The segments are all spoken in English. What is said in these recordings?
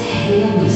Hey.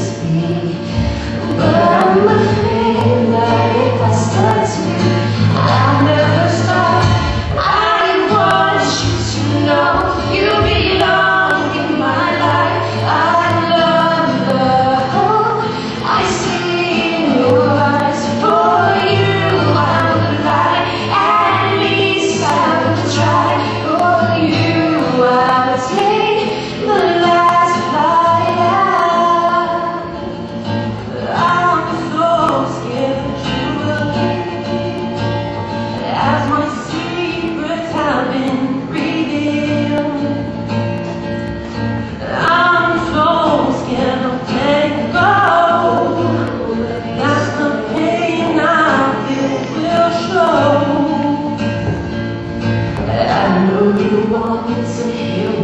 you want me to heal?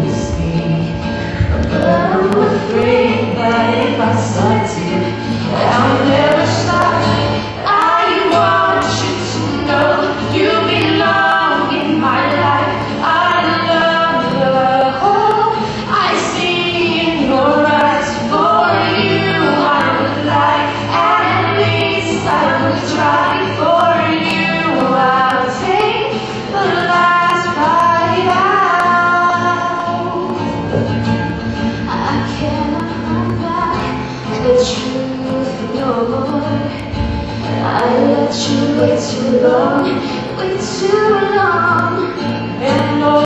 let you no more. I let you wait too long, wait too long.